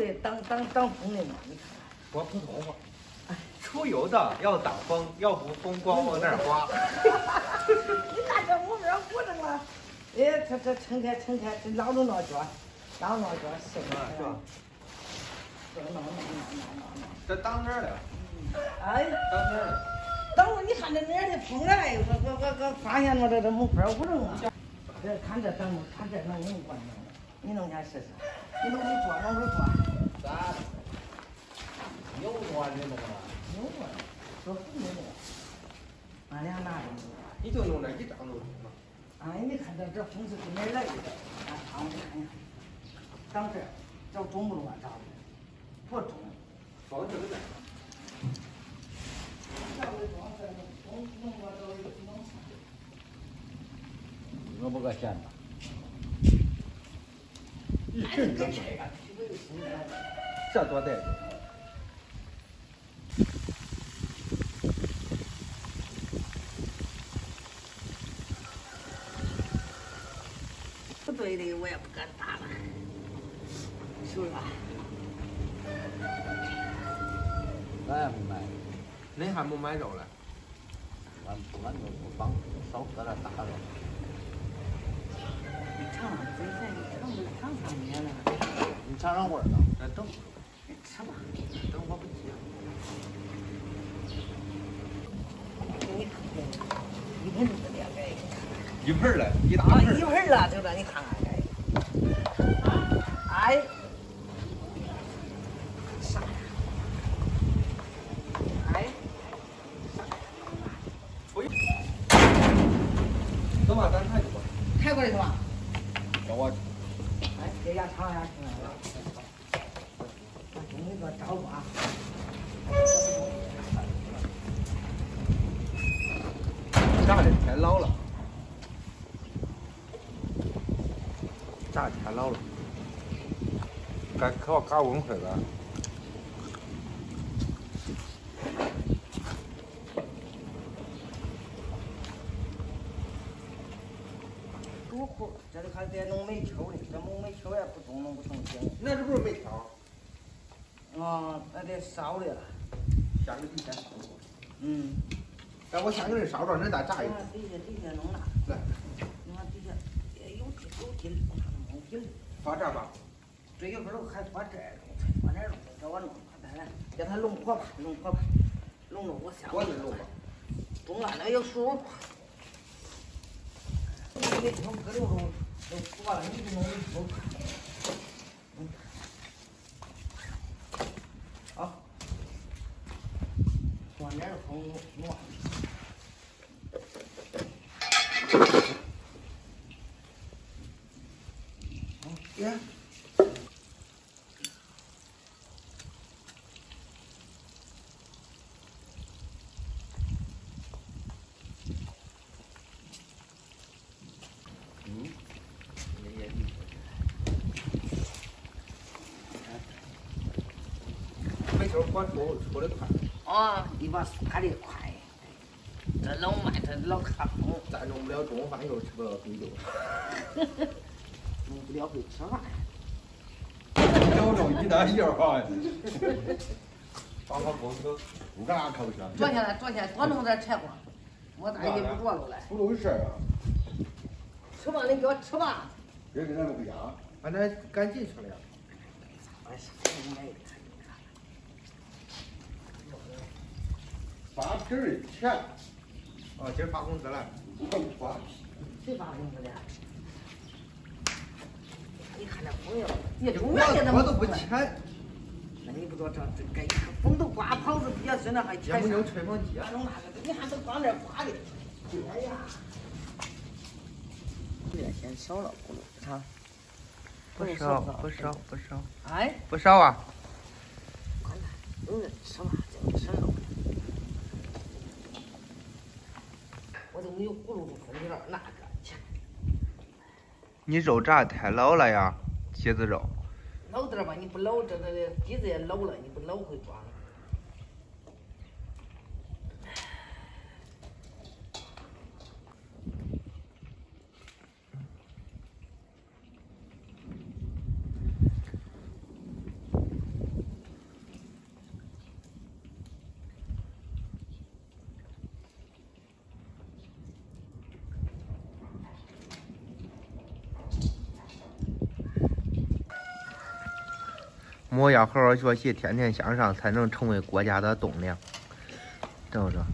油的挡挡挡风的嘛，你看。说普通话。出游的要挡风，要不风光往那儿刮？你看这木面鼓正了，哎，这这成天成天这老弄那脚，老弄脚是吧？是吧？这弄弄弄弄弄弄。这儿了。哎。挡这儿了。等会儿你看这面的风来，我我我我发现我这这木块鼓正啊。这看这灯，看这能用不能？你弄下试试。你弄你做弄着做。咋？有多你弄了？有啊，俺俩拿着。你就弄那一张。哎，你看这这风是从哪儿来的？俺俺我看一下。挡这，这中不中啊？这不中。放这个在。我不搁闲着。一阵阵的。这多带劲！不对的，我也不敢打了，是不是吧？俺也没买，恁还没买着嘞？俺俺都不放，少搁点打了。你尝尝，这这你尝尝尝尝面了？你尝尝味儿呢？那等，吃吧，等我不急。你看这一盆子两个，一盆了，一大啊，盆。一盆了，就这你看看这，哎，啥呀？哎，走吧，咱抬去吧。抬过来是吧？叫我哎，给家尝下去了。我给你个招呼啊。炸的太老了，炸的太老了，该可搞温水了。这里还在弄煤球呢，这弄煤球也不中，弄不成精。那是不是煤条？啊，那得烧的了。下个底下烧着。嗯。那我先给人烧着，恁再炸一你看底下底下弄了。来。你看底下也有劲有劲，我看它没劲。放这吧。这一会儿还放这弄，放这儿弄，这我弄，快点来，叫它弄破吧，弄破吧，弄弄我香。我来弄吧。中了那有数。你给从搁溜中都破了，你就弄一头。嗯。好。往哪儿风弄？耶。嗯，也也煤球管出出的快。啊，你把刷的快，这老慢，这老卡风，再 弄不了中午饭，又吃不了啤酒。弄不了会吃饭。有肉一大油啊！放好锅头，不干啥口香。昨天昨天多弄点柴火，我大姨不着了嘞。不都是事儿啊？吃吧，你给我吃吧。别跟咱们不一样。俺这赶集去了呀。发皮儿钱。哦，今儿发工资了。发谁发工资的？你看这朋友，你我中元节我都不钱。那你不说这这该风都刮跑是比较深了，还钱没有吹风机啊？弄那个，你看都光这刮的。哎呀，有点嫌少了，咕噜，看。不少，不少，不少。哎，不少啊。管他，有人吃吧，就吃了。我都没有咕噜的空调，那个钱。你肉炸的太老了呀，鸡子肉。老点吧，你不老，这个鸡子也老了，你不老会装。我要好好学习，天天向上，才能成为国家的栋梁。等着。